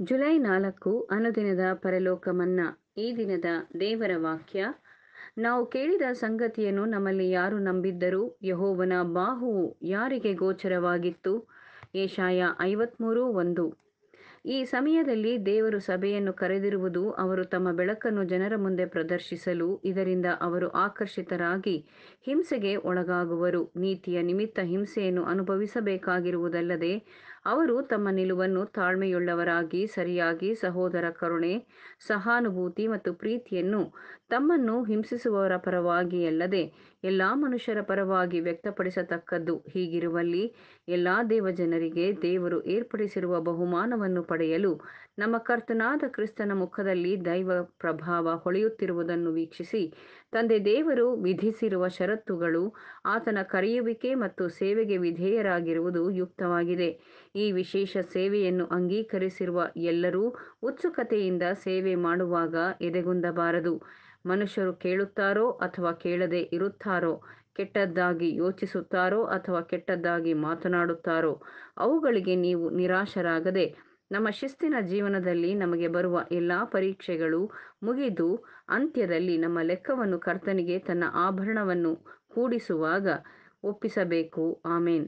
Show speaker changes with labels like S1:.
S1: July ನಾಲ್ಕು ಅನುದಿನದ ಪರಲೋಕ ಮನ್ನಾ ಈ ದಿನದ ದೇವರ ವಾಕ್ಯ. ನಾವು ಕೇಳಿದ ಸಂಗತಿಯನ್ನು ನಮ್ಮಲ್ಲಿ ಯಾರು ನಂಬಿದ್ದರೂ ಯಹೋವನ ಬಾಹುವು ಯಾರಿಗೆ ಗೋಚರವಾಗಿತ್ತು? ಏಷಾಯ ಐವತ್ಮೂರು ಒಂದು. ಈ ಸಮಯದಲ್ಲಿ ದೇವರು ಸಭೆಯನ್ನು ಕರೆದಿರುವುದು ಅವರು ತಮ್ಮ ಬೆಳಕನ್ನು ಜನರ ಮುಂದೆ ಪ್ರದರ್ಶಿಸಲು, ಇದರಿಂದ ಅವರು ಆಕರ್ಷಿತರಾಗಿ ಹಿಂಸೆಗೆ ಒಳಗಾಗುವರು. ನೀತಿಯ ನಿಮಿತ್ತ ಹಿಂಸೆಯನ್ನು ಅನುಭವಿಸಬೇಕಾಗಿರುವುದಲ್ಲದೆ ಅವರು ತಮ್ಮ ನಿಲುವನ್ನು ತಾಳ್ಮೆಯುಳ್ಳವರಾಗಿ, ಸರಿಯಾಗಿ, ಸಹೋದರ ಕರುಣೆ, ಸಹಾನುಭೂತಿ ಮತ್ತು ಪ್ರೀತಿಯನ್ನು ತಮ್ಮನ್ನು ಹಿಂಸಿಸುವವರ ಪರವಾಗಿ ಅಲ್ಲದೆ ಎಲ್ಲ ಮನುಷ್ಯರ ಪರವಾಗಿ ವ್ಯಕ್ತಪಡಿಸತಕ್ಕದ್ದು. ಹೀಗಿರುವಲ್ಲಿ ಎಲ್ಲ ದೇವಜನರಿಗೆ ದೇವರು ಏರ್ಪಡಿಸಿರುವ ಬಹುಮಾನವನ್ನು ಪಡೆಯಲು ನಮ್ಮ ಕರ್ತನಾದ ಕ್ರಿಸ್ತನ ಮುಖದಲ್ಲಿ ದೈವ ಪ್ರಭಾವ ಹೊಳೆಯುತ್ತಿರುವುದನ್ನು ವೀಕ್ಷಿಸಿ, ತಂದೆ ದೇವರು ವಿಧಿಸಿರುವ ಷರತ್ತುಗಳು ಆತನ ಕರೆಯುವಿಕೆ ಮತ್ತು ಸೇವೆಗೆ ವಿಧೇಯರಾಗಿರುವುದು ಯುಕ್ತವಾಗಿದೆ. ಈ ವಿಶೇಷ ಸೇವೆಯನ್ನು ಅಂಗೀಕರಿಸಿರುವ ಎಲ್ಲರೂ ಉತ್ಸುಕತೆಯಿಂದ ಸೇವೆ ಮಾಡುವಾಗ ಎದೆಗುಂದಬಾರದು. ಮನುಷ್ಯರು ಕೇಳುತ್ತಾರೋ ಅಥವಾ ಕೇಳದೆ ಇರುತ್ತಾರೋ, ಕೆಟ್ಟದ್ದಾಗಿ ಯೋಚಿಸುತ್ತಾರೋ ಅಥವಾ ಕೆಟ್ಟದ್ದಾಗಿ ಮಾತನಾಡುತ್ತಾರೋ, ಅವುಗಳಿಗೆ ನೀವು ನಿರಾಶರಾಗದೆ ನಮ್ಮ ಶಿಸ್ತಿನ ಜೀವನದಲ್ಲಿ ನಮಗೆ ಬರುವ ಎಲ್ಲ ಪರೀಕ್ಷೆಗಳು ಮುಗಿದು ಅಂತ್ಯದಲ್ಲಿ ನಮ್ಮ ಲೆಕ್ಕವನ್ನು ಕರ್ತನಿಗೆ ತನ್ನ ಆಭರಣವನ್ನು ಕೂಡಿಸುವಾಗ ಒಪ್ಪಿಸಬೇಕು. ಆಮೇನ್.